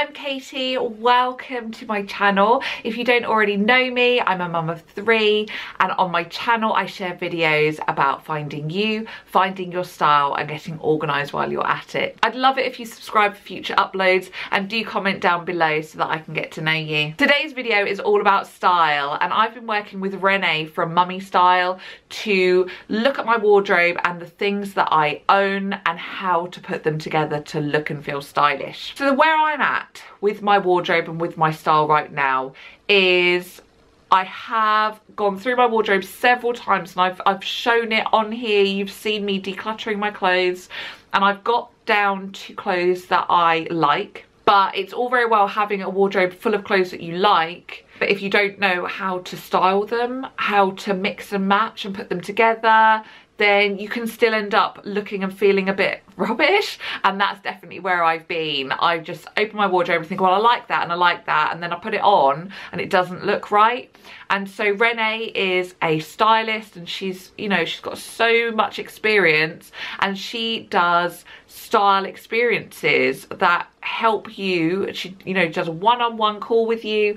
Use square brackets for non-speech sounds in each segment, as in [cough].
I'm Katy. Welcome to my channel. If you don't already know me, I'm a mum of three and on my channel I share videos about finding you, finding your style and getting organised while you're at it. I'd love it if you subscribe for future uploads and do comment down below so that I can get to know you. Today's video is all about style and I've been working with Renee from Mummy Style to look at my wardrobe and the things that I own and how to put them together to look and feel stylish. So where I'm at at with my wardrobe and with my style right now is I have gone through my wardrobe several times and I've, I've shown it on here. You've seen me decluttering my clothes and I've got down to clothes that I like. But it's all very well having a wardrobe full of clothes that you like. But if you don't know how to style them, how to mix and match and put them together, then you can still end up looking and feeling a bit [laughs] rubbish. And that's definitely where I've been. I just open my wardrobe and think well I like that and I like that. And then I put it on and it doesn't look right. And so Renee is a stylist and she's you know she's got so much experience and she does style experiences that help you. She you know does a one-on-one -on -one call with you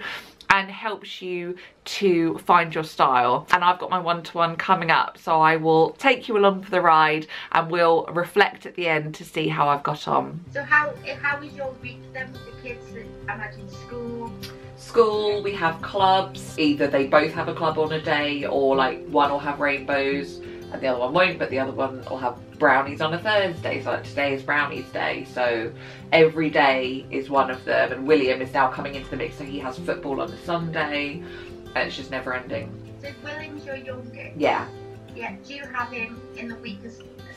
and helps you to find your style. And I've got my one-to-one -one coming up, so I will take you along for the ride and we'll reflect at the end to see how I've got on. So how, how is your week then with the kids? I imagine school? School, we have clubs. Either they both have a club on a day or like one will have rainbows and the other one won't, but the other one will have brownies on a Thursday. So like today is brownies day. So every day is one of them. And William is now coming into the mix. So he has football on a Sunday. And it's just never ending. So William's your youngest? Yeah. Yeah. Do you have him in the week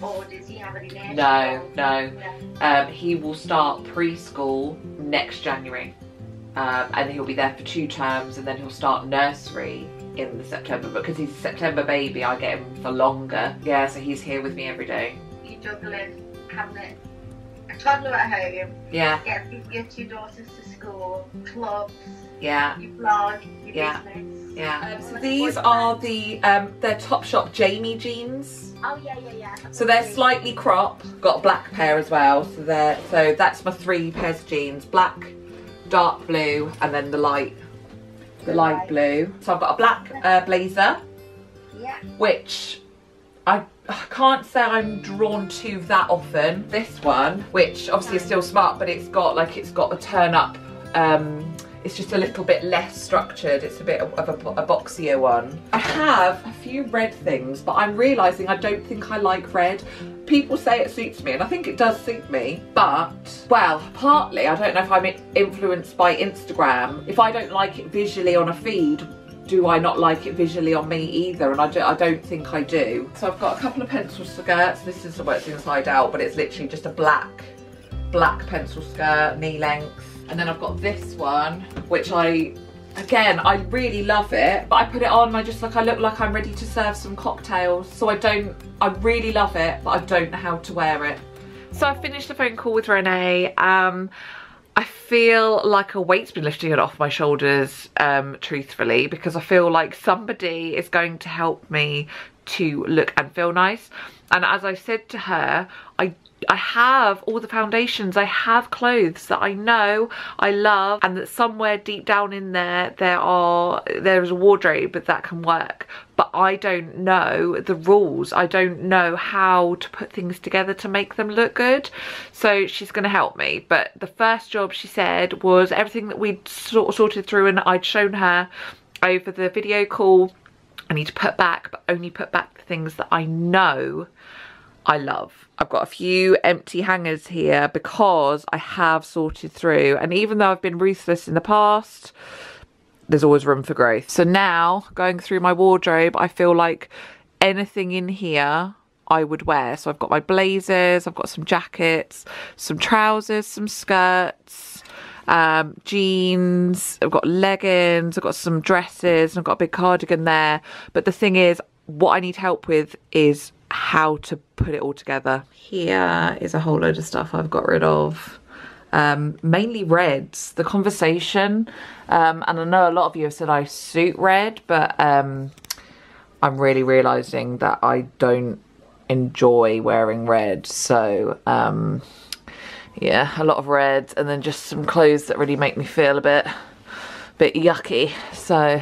or does he have any nursery? No, no. Um, he will start preschool next January. Um, and he'll be there for two terms and then he'll start nursery in the September because he's a September baby I get him for longer. Yeah so he's here with me every day. You juggling having a toddler at home. Yeah. Get your two daughters to school clubs yeah. you vlog your yeah. business. Yeah. Um, so these are the um they're Topshop Jamie jeans. Oh yeah yeah yeah. So they're slightly crop got a black pair as well. So they're so that's my three pairs of jeans black dark blue and then the light the light blue. So I've got a black uh, blazer, yeah. which I, I can't say I'm drawn to that often. This one, which obviously is still smart, but it's got like, it's got a turn up, um, it's just a little bit less structured. It's a bit of a, a boxier one. I have a few red things, but I'm realising I don't think I like red. People say it suits me and I think it does suit me but well partly I don't know if I'm influenced by Instagram. If I don't like it visually on a feed do I not like it visually on me either? And I, do, I don't think I do. So I've got a couple of pencil skirts. This is what it's inside out but it's literally just a black black pencil skirt knee length and then I've got this one which I again I really love it but I put it on and I just like I look like I'm ready to serve some cocktails. So I don't I really love it but I don't know how to wear it. So I finished the phone call with Renee. Um I feel like a weight's been lifted off my shoulders um truthfully because I feel like somebody is going to help me to look and feel nice and as I said to her I I have all the foundations, I have clothes that I know I love and that somewhere deep down in there, there are, there is a wardrobe that can work. But I don't know the rules. I don't know how to put things together to make them look good. So she's going to help me. But the first job she said was everything that we'd sort sorted through and I'd shown her over the video call. I need to put back, but only put back the things that I know I love. I've got a few empty hangers here because I have sorted through and even though I've been ruthless in the past, there's always room for growth. So now going through my wardrobe, I feel like anything in here I would wear. So I've got my blazers, I've got some jackets, some trousers, some skirts, um, jeans, I've got leggings, I've got some dresses, I've got a big cardigan there. But the thing is, what I need help with is how to put it all together. Here is a whole load of stuff I've got rid of. Um, mainly reds. The conversation, um, and I know a lot of you have said I suit red, but um, I'm really realising that I don't enjoy wearing red. So, um, yeah, a lot of reds and then just some clothes that really make me feel a bit, bit yucky. So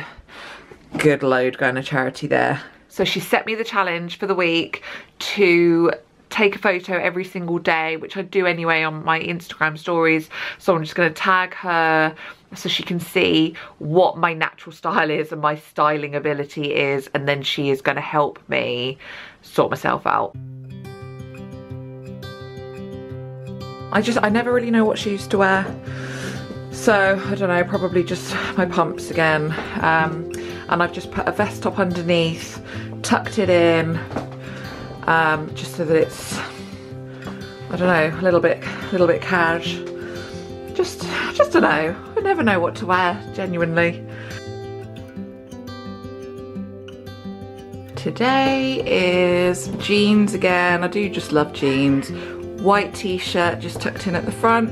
good load going to charity there. So she set me the challenge for the week to take a photo every single day, which I do anyway on my Instagram stories. So I'm just going to tag her so she can see what my natural style is and my styling ability is. And then she is going to help me sort myself out. I just, I never really know what she used to wear. So, I don't know, probably just my pumps again. Um, and I've just put a vest top underneath, tucked it in, um, just so that it's, I don't know, a little bit, a little bit cash. Just, just don't know. I never know what to wear, genuinely. Today is jeans again. I do just love jeans white t-shirt just tucked in at the front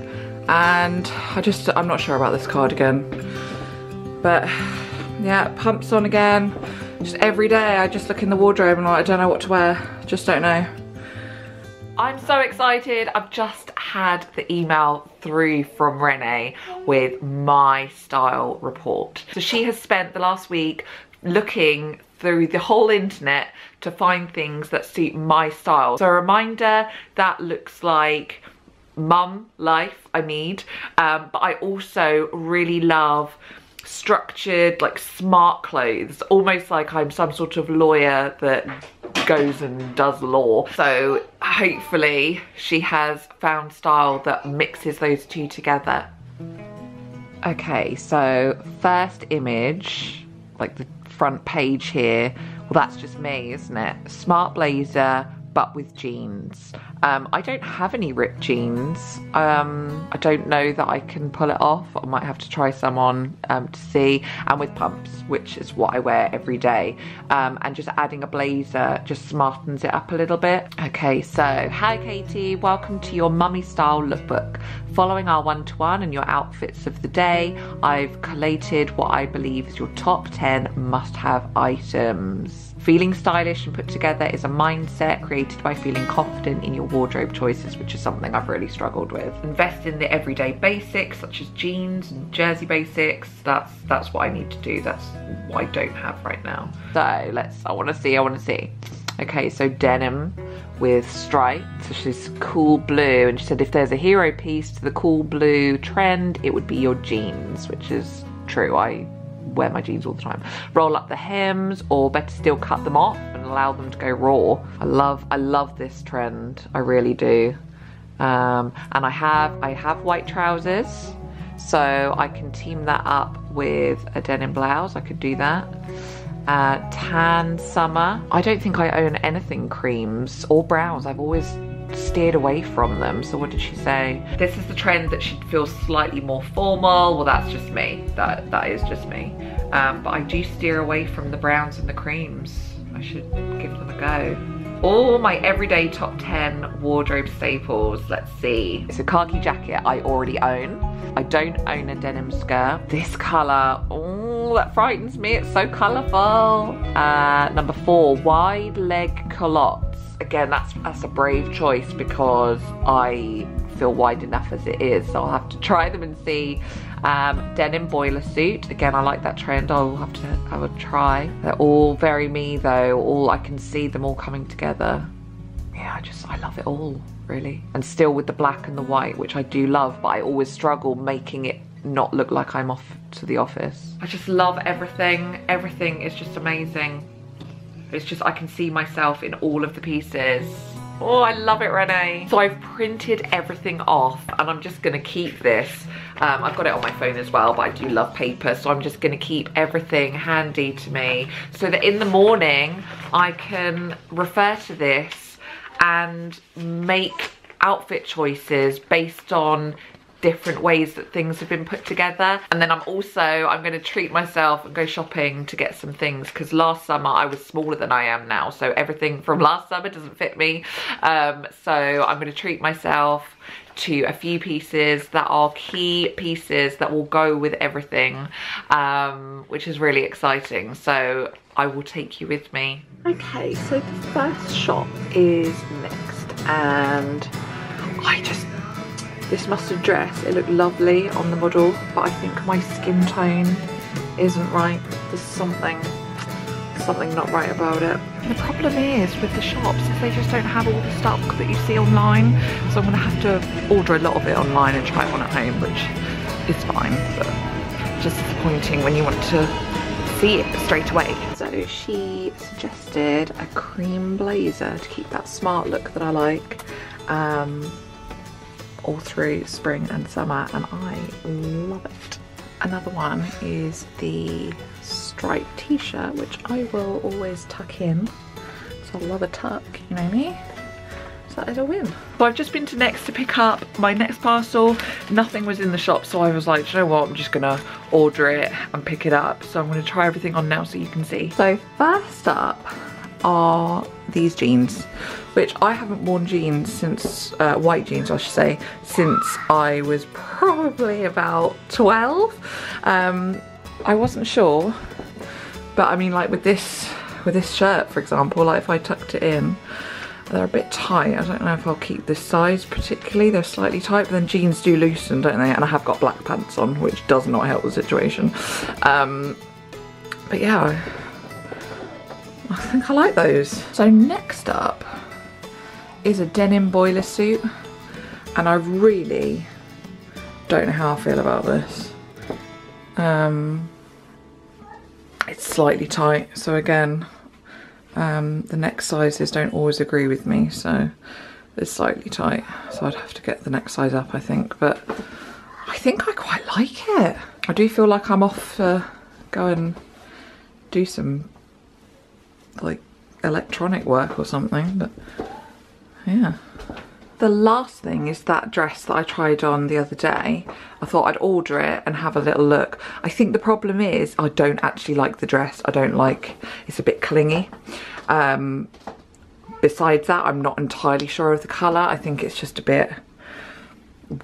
and I just I'm not sure about this cardigan but yeah pumps on again. Just every day I just look in the wardrobe and like, I don't know what to wear. Just don't know. I'm so excited. I've just had the email through from Renee with my style report. So she has spent the last week looking through the whole internet to find things that suit my style. So a reminder that looks like mum life I need, um, but I also really love structured like smart clothes almost like I'm some sort of lawyer that goes and does law. So hopefully she has found style that mixes those two together. Okay so first image like the front page here, well that's just me, isn't it? Smart blazer, but with jeans. Um, I don't have any ripped jeans. Um, I don't know that I can pull it off. I might have to try some on um, to see. And with pumps, which is what I wear every day. Um, and just adding a blazer just smartens it up a little bit. Okay, so hi Katy, welcome to your mummy style lookbook. Following our one-to-one -one and your outfits of the day, I've collated what I believe is your top 10 must-have items. Feeling stylish and put together is a mindset created by feeling confident in your wardrobe choices, which is something I've really struggled with. Invest in the everyday basics, such as jeans and jersey basics. That's that's what I need to do. That's what I don't have right now. So let's, I wanna see, I wanna see. Okay, so denim with stripes, which is cool blue, and she said if there's a hero piece to the cool blue trend, it would be your jeans, which is true. I wear my jeans all the time. Roll up the hems or better still cut them off and allow them to go raw. I love, I love this trend. I really do. Um, and I have, I have white trousers. So I can team that up with a denim blouse. I could do that. Uh, tan summer. I don't think I own anything creams or browns. I've always steered away from them. So what did she say? This is the trend that she feels slightly more formal. Well, that's just me. That That is just me. Um, but I do steer away from the browns and the creams. I should give them a go. All my everyday top 10 wardrobe staples, let's see. It's a khaki jacket I already own. I don't own a denim skirt. This color, oh, that frightens me. It's so colorful. Uh, number four, wide leg culotte again, that's, that's a brave choice because I feel wide enough as it is. So I'll have to try them and see. Um, denim boiler suit. Again, I like that trend. I'll have to have a try. They're all very me though. All I can see them all coming together. Yeah, I just, I love it all really. And still with the black and the white, which I do love, but I always struggle making it not look like I'm off to the office. I just love everything. Everything is just amazing. It's just, I can see myself in all of the pieces. Oh, I love it, Renee. So I've printed everything off and I'm just gonna keep this. Um, I've got it on my phone as well, but I do love paper. So I'm just gonna keep everything handy to me so that in the morning I can refer to this and make outfit choices based on different ways that things have been put together. And then I'm also, I'm gonna treat myself and go shopping to get some things because last summer I was smaller than I am now. So everything from last summer doesn't fit me. Um, so I'm gonna treat myself to a few pieces that are key pieces that will go with everything, um, which is really exciting. So I will take you with me. Okay, so the first shop is next and I just this mustard dress, it looked lovely on the model, but I think my skin tone isn't right. There's something, something not right about it. The problem is with the shops is they just don't have all the stuff that you see online. So I'm gonna have to order a lot of it online and try it on at home, which is fine, but just disappointing when you want to see it straight away. So she suggested a cream blazer to keep that smart look that I like um, all through spring and summer and I love it. Another one is the striped t-shirt which I will always tuck in. So I love a tuck, you know me? So that is a win. So I've just been to Next to pick up my next parcel. Nothing was in the shop, so I was like, you know what, I'm just gonna order it and pick it up. So I'm gonna try everything on now so you can see. So first up are these jeans, which I haven't worn jeans since, uh, white jeans I should say, since I was probably about 12. Um, I wasn't sure, but I mean like with this, with this shirt for example, like if I tucked it in, they're a bit tight. I don't know if I'll keep this size particularly. They're slightly tight, but then jeans do loosen, don't they? And I have got black pants on, which does not help the situation. Um, but yeah, I think I like those. So next up is a denim boiler suit. And I really don't know how I feel about this. Um, it's slightly tight, so again, um, the next sizes don't always agree with me, so it's slightly tight. So I'd have to get the next size up, I think. But I think I quite like it. I do feel like I'm off to go and do some like electronic work or something, but yeah. The last thing is that dress that I tried on the other day. I thought I'd order it and have a little look. I think the problem is I don't actually like the dress. I don't like, it's a bit clingy. Um, besides that, I'm not entirely sure of the colour. I think it's just a bit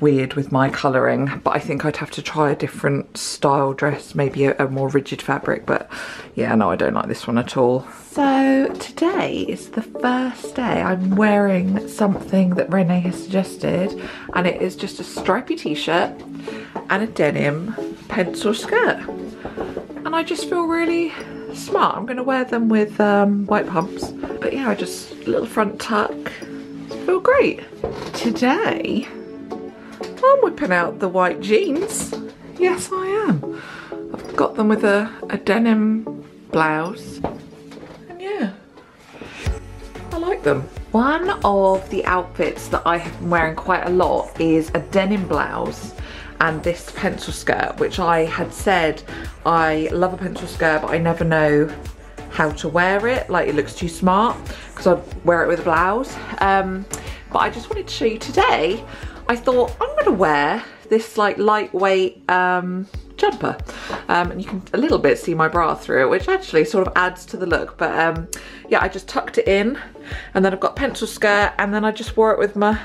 weird with my colouring but I think I'd have to try a different style dress maybe a, a, more rigid fabric but yeah no I don't like this one at all. So today is the first day I'm wearing something that Renee has suggested and it is just a stripy t-shirt and a denim pencil skirt and I just feel really smart. I'm to wear them with um, white pumps but yeah I just a little front tuck feel great. Today I'm whipping out the white jeans. Yes, I am. I've got them with a, a denim blouse. And yeah, I like them. One of the outfits that I have been wearing quite a lot is a denim blouse and this pencil skirt, which I had said I love a pencil skirt, but I never know how to wear it. Like it looks too smart because I'd wear it with a blouse. Um, but I just wanted to show you today I thought I'm gonna wear this like lightweight um, jumper um, and you can a little bit see my bra through it which actually sort of adds to the look but um, yeah I just tucked it in and then I've got pencil skirt and then I just wore it with my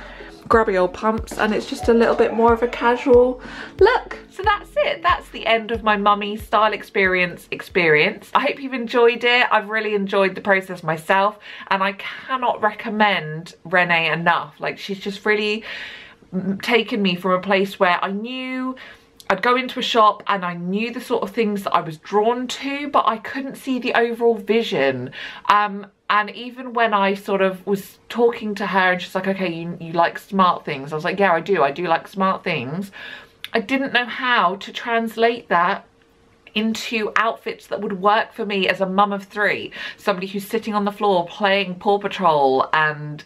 grubby old pumps and it's just a little bit more of a casual look. So that's it. That's the end of my mummy style experience experience. I hope you've enjoyed it. I've really enjoyed the process myself and I cannot recommend Renee enough. Like she's just really taken me from a place where I knew I'd go into a shop and I knew the sort of things that I was drawn to, but I couldn't see the overall vision. Um, and even when I sort of was talking to her and she's like, okay, you, you like smart things. I was like, yeah, I do. I do like smart things. I didn't know how to translate that into outfits that would work for me as a mum of three. Somebody who's sitting on the floor playing Paw Patrol and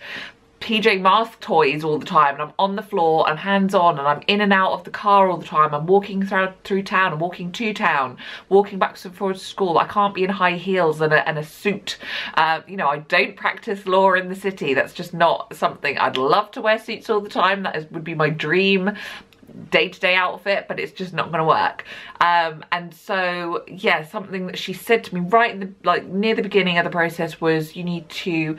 PJ Masks toys all the time and I'm on the floor, I'm hands on and I'm in and out of the car all the time. I'm walking through, through town, I'm walking to town, walking back and forth to school. I can't be in high heels and a, and a suit. Uh, you know, I don't practice law in the city. That's just not something I'd love to wear suits all the time. That is, would be my dream day-to-day -day outfit but it's just not gonna work um, and so yeah something that she said to me right in the like near the beginning of the process was you need to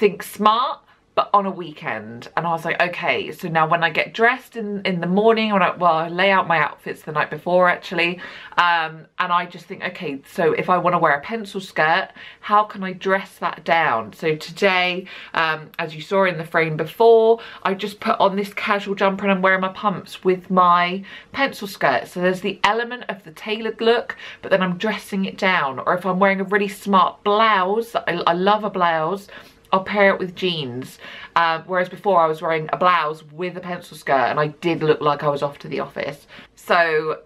think smart but on a weekend. And I was like, okay, so now when I get dressed in, in the morning, when I, well, I lay out my outfits the night before actually, um, and I just think, okay, so if I want to wear a pencil skirt, how can I dress that down? So today, um, as you saw in the frame before, I just put on this casual jumper and I'm wearing my pumps with my pencil skirt. So there's the element of the tailored look, but then I'm dressing it down. Or if I'm wearing a really smart blouse, I, I love a blouse, I'll pair it with jeans. Um, whereas before I was wearing a blouse with a pencil skirt and I did look like I was off to the office. So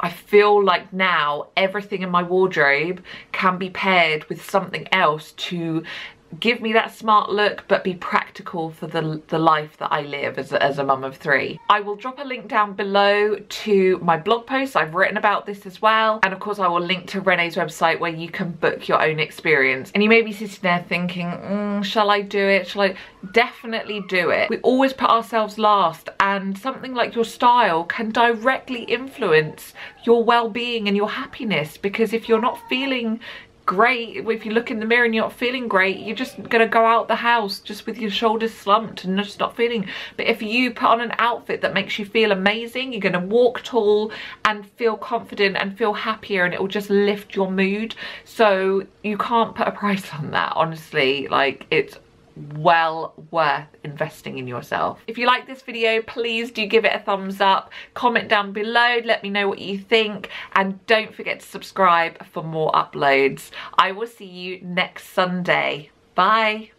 I feel like now everything in my wardrobe can be paired with something else to give me that smart look but be practical for the, the life that I live as a, as a mum of three. I will drop a link down below to my blog post. I've written about this as well. And of course I will link to Renee's website where you can book your own experience. And you may be sitting there thinking, mm, shall I do it? Shall I? Definitely do it. We always put ourselves last and something like your style can directly influence your well-being and your happiness because if you're not feeling great. If you look in the mirror and you're not feeling great you're just gonna go out the house just with your shoulders slumped and just not feeling. But if you put on an outfit that makes you feel amazing you're gonna walk tall and feel confident and feel happier and it will just lift your mood. So you can't put a [laughs] price on that honestly. Like it's well worth investing in yourself. If you like this video, please do give it a thumbs up, comment down below, let me know what you think, and don't forget to subscribe for more uploads. I will see you next Sunday. Bye.